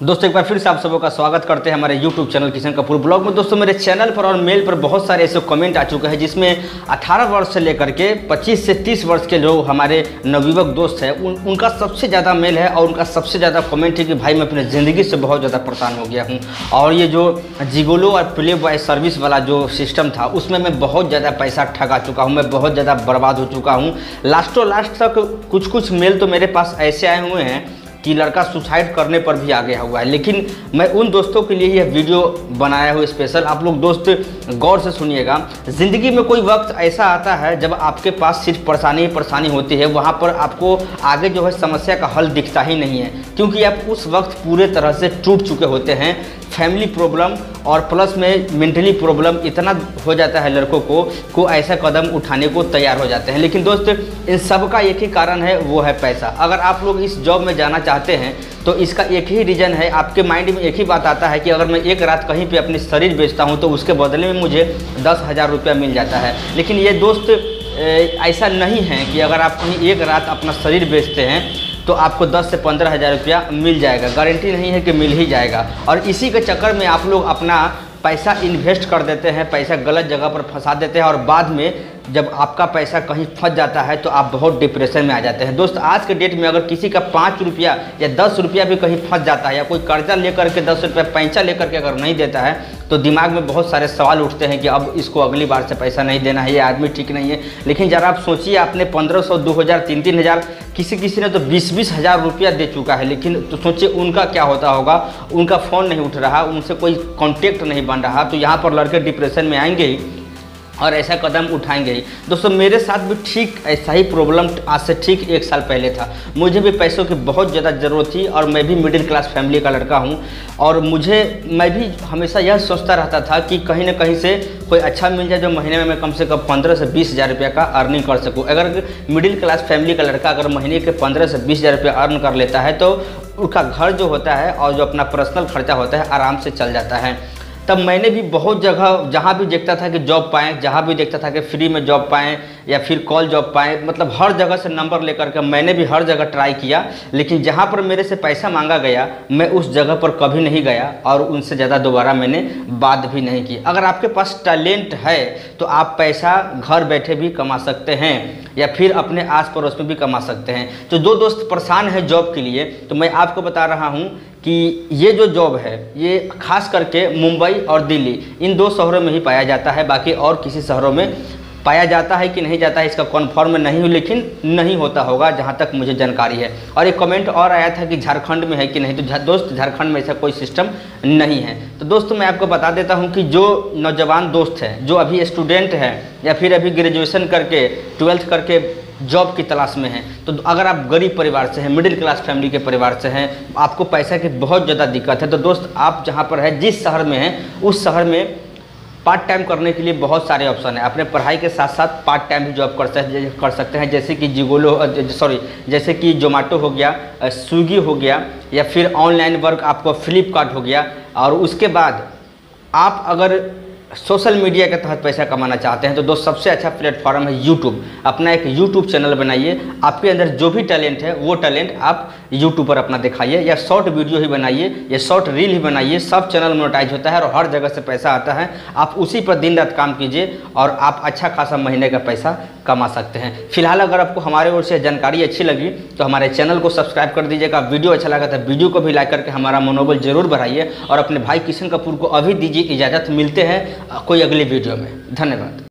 दोस्तों, एक बार फिर से आप सबों का स्वागत करते हैं हमारे YouTube channel Kishan Kapoor blog में। दोस्तों, मेरे चैनल पर और मेल पर बहुत सारे ऐसे कमेंट आ चुके हैं, जिसमें 18 वर्ष से लेकर के 25 से 30 वर्ष के जो हमारे नवयुवक दोस्त हैं, उन, उनका सबसे ज़्यादा मेल है और उनका सबसे ज़्यादा कमेंट है कि भाई, मैं अपने ज़िंदगी से बहुत ज़्यादा परेशान हो गया हूँ। और ये जो जिगोलो और प्ले बॉय सर्विस वाला जो सिस्टम था, उसमें मैं बहुत ज़्यादा पैसा ठगा चुका हूँ, मैं बहुत ज़्यादा बर्बाद हो चुका हूँ। लास्टों लास्ट तक कुछ कुछ मेल तो मेरे पास ऐसे आए हुए हैं कि लड़का सुसाइड करने पर भी आ गया हुआ है। लेकिन मैं उन दोस्तों के लिए यह वीडियो बनाया हूँ स्पेशल आप लोग दोस्त गौर से सुनिएगा। ज़िंदगी में कोई वक्त ऐसा आता है जब आपके पास सिर्फ़ परेशानी ही परेशानी होती है, वहाँ पर आपको आगे जो है समस्या का हल दिखता ही नहीं है। क्योंकि आप उस वक्त पूरे तरह से टूट चुके होते हैं फैमिली प्रॉब्लम और प्लस में मेंटली प्रॉब्लम इतना हो जाता है लड़कों को को ऐसा कदम उठाने को तैयार हो जाते हैं। लेकिन दोस्त, इन सब का एक ही कारण है, वो है पैसा। अगर आप लोग इस जॉब में जाना चाहते हैं तो इसका एक ही रीज़न है। आपके माइंड में एक ही बात आता है कि अगर मैं एक रात कहीं पे अपनी शरीर बेचता हूँ तो उसके बदले में मुझे दस हज़ार रुपया मिल जाता है। लेकिन ये दोस्त ऐसा नहीं है कि अगर आप कहीं एक रात अपना शरीर बेचते हैं तो आपको 10 से पंद्रह हज़ार रुपया मिल जाएगा। गारंटी नहीं है कि मिल ही जाएगा। और इसी के चक्कर में आप लोग अपना पैसा इन्वेस्ट कर देते हैं, पैसा गलत जगह पर फंसा देते हैं और बाद में जब आपका पैसा कहीं फंस जाता है तो आप बहुत डिप्रेशन में आ जाते हैं। दोस्त, आज के डेट में अगर किसी का पाँच रुपया या दस रुपया भी कहीं फंस जाता है, या कोई कर्जा लेकर के दस रुपया, पैंचा लेकर के अगर नहीं देता है तो दिमाग में बहुत सारे सवाल उठते हैं कि अब इसको अगली बार से पैसा नहीं देना है, ये आदमी ठीक नहीं है। लेकिन जरा आप सोचिए, आपने पंद्रह सौ, दो हज़ार, तीन तीन हज़ार, किसी किसी ने तो बीस बीस हज़ार रुपया दे चुका है, लेकिन तो सोचिए उनका क्या होता होगा, उनका फ़ोन नहीं उठ रहा, उनसे कोई कॉन्टेक्ट नहीं बन रहा तो यहाँ पर लड़के डिप्रेशन में आएँगे ही। और ऐसा कदम उठाएँगे। ही दोस्तों, मेरे साथ भी ठीक ऐसा ही प्रॉब्लम आज से ठीक एक साल पहले था। मुझे भी पैसों की बहुत ज़्यादा ज़रूरत थी और मैं भी मिडिल क्लास फैमिली का लड़का हूँ। और मुझे, मैं भी हमेशा यह सोचता रहता था कि कहीं ना कहीं से कोई अच्छा मिल जाए जो महीने में मैं कम से कम पंद्रह से बीस हज़ार रुपये का अर्निंग कर सकूँ। अगर मिडिल क्लास फैमिली का लड़का अगर महीने के पंद्रह से बीस हज़ार रुपये अर्न कर लेता है तो उसका घर जो होता है और जो अपना पर्सनल खर्चा होता है, आराम से चल जाता है। तब मैंने भी बहुत जगह जहाँ भी देखता था कि जॉब पाएँ, जहाँ भी देखता था कि फ्री में जॉब पाएँ या फिर कॉल जॉब पाएँ मतलब हर जगह से नंबर लेकर के मैंने भी हर जगह ट्राई किया। लेकिन जहाँ पर मेरे से पैसा मांगा गया, मैं उस जगह पर कभी नहीं गया और उनसे ज़्यादा दोबारा मैंने बात भी नहीं की। अगर आपके पास टैलेंट है तो आप पैसा घर बैठे भी कमा सकते हैं या फिर अपने आस पड़ोस में भी कमा सकते हैं। तो दो दोस्त परेशान है जॉब के लिए तो मैं आपको बता रहा हूँ कि ये जो जॉब है, ये खास करके मुंबई और दिल्ली, इन दो शहरों में ही पाया जाता है, बाकी और किसी शहरों में पाया जाता है कि नहीं जाता है, इसका कन्फर्म नहीं हूँ, लेकिन नहीं होता होगा जहाँ तक मुझे जानकारी है। और एक कमेंट और आया था कि झारखंड में है कि नहीं तो दोस्त, झारखंड में ऐसा कोई सिस्टम नहीं है। तो दोस्तों, मैं आपको बता देता हूँ कि जो नौजवान दोस्त है, जो अभी स्टूडेंट है, या फिर अभी ग्रेजुएशन करके ट्वेल्थ करके जॉब की तलाश में हैं तो अगर आप गरीब परिवार से हैं मिडिल क्लास फैमिली के परिवार से हैं, आपको पैसा की बहुत ज़्यादा दिक्कत है। तो दोस्त, आप जहाँ पर है, जिस शहर में हैं, उस शहर में पार्ट टाइम करने के लिए बहुत सारे ऑप्शन हैं। अपने पढ़ाई के साथ साथ पार्ट टाइम भी जॉब कर सकते कर सकते हैं, जैसे कि जिगोलो सॉरी, जैसे कि जोमेटो हो गया स्विगी हो गया, या फिर ऑनलाइन वर्क आपको फ्लिपकार्ट हो गया, और उसके बाद आप अगर सोशल मीडिया के तहत पैसा कमाना चाहते हैं तो दोस्त, सबसे अच्छा प्लेटफॉर्म है यूट्यूब अपना एक यूट्यूब चैनल बनाइए। आपके अंदर जो भी टैलेंट है, वो टैलेंट आप यूट्यूब पर अपना दिखाइए। या शॉर्ट वीडियो ही बनाइए, या शॉर्ट रील ही बनाइए, सब चैनल मोनोटाइज होता है और हर जगह से पैसा आता है। आप उसी पर दिन रात काम कीजिए और आप अच्छा खासा महीने का पैसा कमा सकते हैं। फ़िलहाल अगर आपको हमारे ओर से जानकारी अच्छी लगी तो हमारे चैनल को सब्सक्राइब कर दीजिएगा। वीडियो अच्छा लगा तो वीडियो को भी लाइक करके हमारा मनोबल ज़रूर बढ़ाइए और अपने भाई किशन कपूर को अभी दीजिए इजाज़त। मिलते हैं कोई अगली वीडियो में। धन्यवाद।